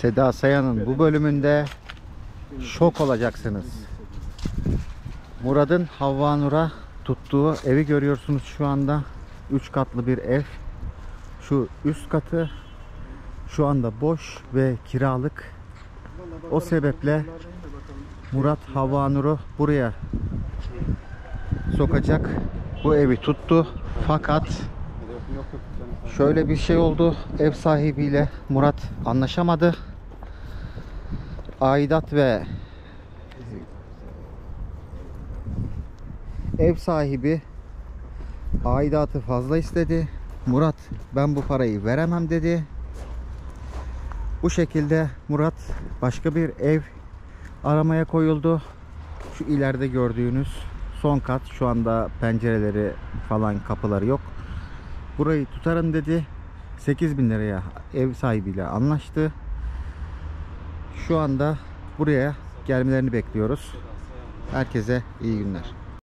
Seda Sayan'ın bu bölümünde şok olacaksınız. Murat'ın Havva Nur'a tuttuğu evi görüyorsunuz şu anda. 3 katlı bir ev. Şu üst katı şu anda boş ve kiralık. O sebeple Murat Havva buraya sokacak. Bu evi tuttu. Fakat şöyle bir şey oldu. Ev sahibiyle Murat anlaşamadı. Aidat ve ev sahibi aidatı fazla istedi. Murat ben bu parayı veremem dedi. Bu şekilde Murat başka bir ev aramaya koyuldu. Şu ileride gördüğünüz son kat şu anda pencereleri falan kapıları yok. Burayı tutarım dedi. 8 bin liraya ev sahibiyle anlaştı. Şu anda buraya gelmelerini bekliyoruz. Herkese iyi günler.